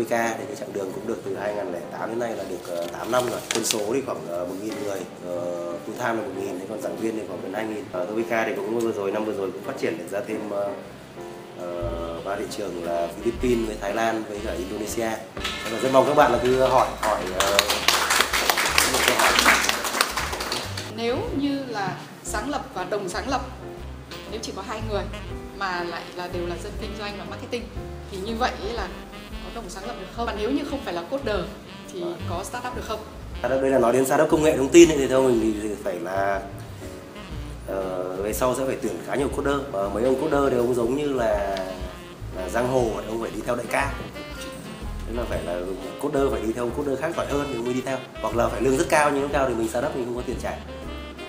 WK thì cái chặng đường cũng được từ 2008 đến nay là được ờ, 8 năm rồi. Quân số thì khoảng ờ, 1.000 người, ờ, full time là 1.000, còn giảng viên thì khoảng gần 2.000. Ở WK thì cũng vừa rồi, năm vừa rồi cũng phát triển được ra thêm ba thị trường là Philippines với Thái Lan với cả Indonesia. Và rất mong các bạn là cứ hỏi hỏi những câu hỏi nếu như là sáng lập và đồng sáng lập nếu chỉ có hai người mà lại là đều là dân kinh doanh và marketing thì như vậy là có đồng sáng lập được không? Và nếu như không phải là coder thì có startup được không? Startup đây là nói đến startup công nghệ thông tin thì theo mình thì phải là uh, về sau sẽ phải tuyển khá nhiều coder. Và mấy ông coder thì ông giống như là là giang hồ ông phải đi theo đại ca. Nên là phải là coder phải đi theo coder khác giỏi hơn thì mới đi theo. Hoặc là phải lương rất cao nhưng cao thì mình startup mình không có tiền trả.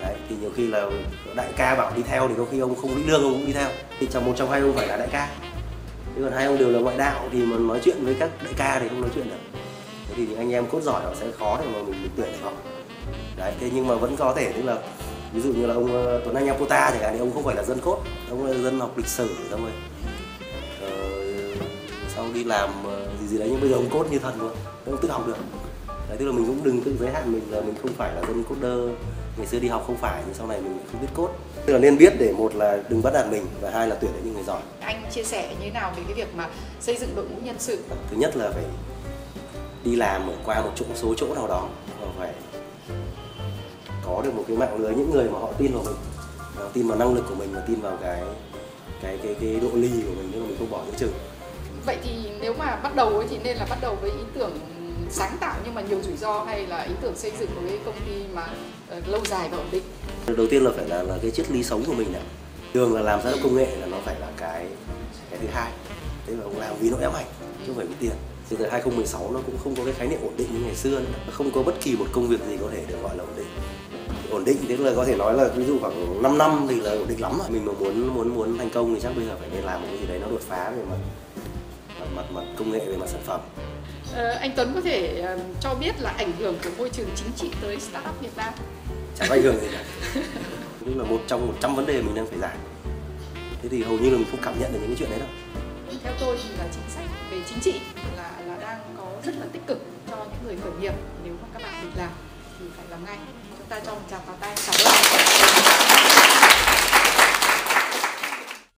Đấy thì nhiều khi là đại ca bảo đi theo thì có khi ông không lĩnh lương ông cũng đi theo. Thì trong một trong hai ông phải là đại ca thế còn hai ông đều là ngoại đạo thì mà nói chuyện với các đại ca thì không nói chuyện được. Thế thì những anh em cốt giỏi họ sẽ khó để mà mình, mình tuyển được họ đấy thế nhưng mà vẫn có thể tức là ví dụ như là ông ờ, Tuấn Anh Apota chẳng hạn thì ông không phải là dân cốt ông là dân học lịch sử xong rồi. Ờ, sau đi làm ờ, gì gì đấy nhưng bây giờ ông cốt như thần luôn ông tự học được đấy tức là mình cũng đừng tự giới hạn mình là mình không phải là dân coder ngày xưa đi học không phải nhưng sau này mình không biết cốt tức là nên biết để một là đừng bắt nạt mình và hai là tuyển những người giỏi. Anh chia sẻ như thế nào về cái việc mà xây dựng đội ngũ nhân sự? thứ nhất là phải đi làm ở qua một chỗ số chỗ nào đó và phải có được một cái mạng lưới những người mà họ tin vào mình và tin vào năng lực của mình và tin vào cái cái cái cái độ ly của mình nếu mà mình không bỏ giữa chừng. Vậy thì nếu mà bắt đầu ấy thì nên là bắt đầu với ý tưởng sáng tạo nhưng mà nhiều rủi ro hay là ý tưởng xây dựng một cái công ty mà ờ, lâu dài và ổn định? đầu tiên là phải là là cái triết lý sống của mình này thường là làm ra công nghệ là nó phải là cái cái thứ hai Thế là ông làm vì nó ém ảnh, chứ không phải vì tiền từ từ 2016 nó cũng không có cái khái niệm ổn định như ngày xưa nữa. không có bất kỳ một công việc gì có thể được gọi là ổn định ổn định tức là có thể nói là ví dụ khoảng 5 năm thì là ổn định lắm rồi. mình mà muốn muốn muốn thành công thì chắc bây giờ phải nên làm một cái gì đấy nó đột phá về mặt mặt mặt, công nghệ về mặt sản phẩm Ờ, anh Tuấn có thể ờ, cho biết là ảnh hưởng của môi trường chính trị tới startup Việt Nam? chẳng có ảnh hưởng gì cả tức là một trong 100 vấn đề mình đang phải giải thế thì hầu như là mình không cảm nhận được những cái chuyện đấy đâu Theo tôi thì là chính sách về chính trị là là đang có rất là tích cực cho những người khởi nghiệp nếu mà các bạn định làm thì phải làm ngay. Chúng ta cho một tràng pháo tay. Cảm ơn.